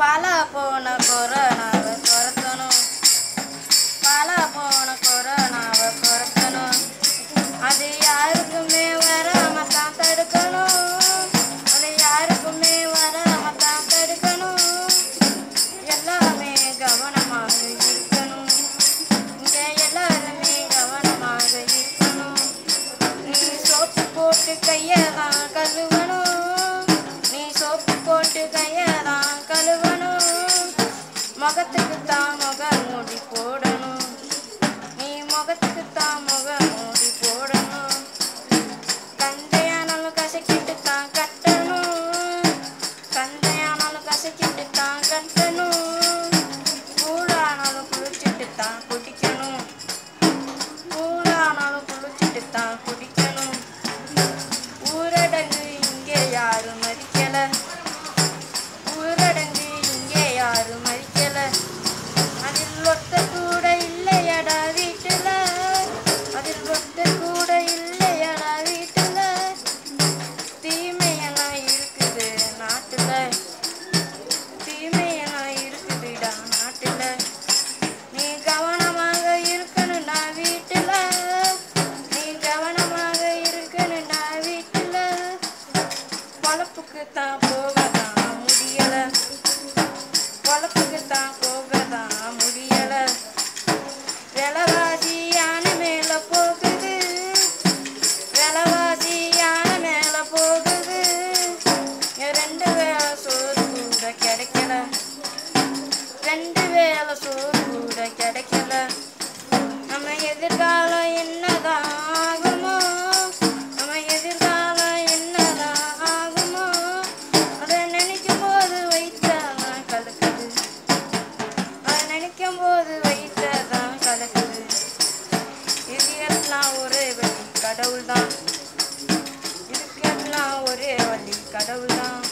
பாலா போன கொரோனாவை துரத்தணும் பாலா போன கொரோனாவை துரத்தணும் அது யாருக்குமே வராம தான் தடுக்கணும் அது யாருக்குமே வராம தான் தடுக்கணும் எல்லாமே கவனமாக இருக்கணும் இங்க எல்லாருமே கவனமாக இருக்கணும் நீ சோப்பு போட்டு கையதான் கழுவணும் మొగతుకు తాముగా మూడిపోడను నీ మొగతుకు తాముగా మూడిపోడను కందయానలు కసకిట్టు తా కట్టను. కందయానలు కసకిట్టు తా కట్టను. కూడానలు కుడిచిట్టు తా కుటికెను. కూడానలు కుడిచిట్టు తా కుటికెను. ఊరడలు ఇంగే యారు మరికెల. பொழப்புக்கு தான் போகதான் முடியல. பொழப்புக்கு தான் போகதான் முடியல. விலவாசி யானை மேல போகுது. விலவாசி யானை மேல போகுது. ரெண்டு வேளை சோறு கூட கிடைக்கல. ரெண்டு வேளை சோறு கூட கிடைக்கல. 打招呼一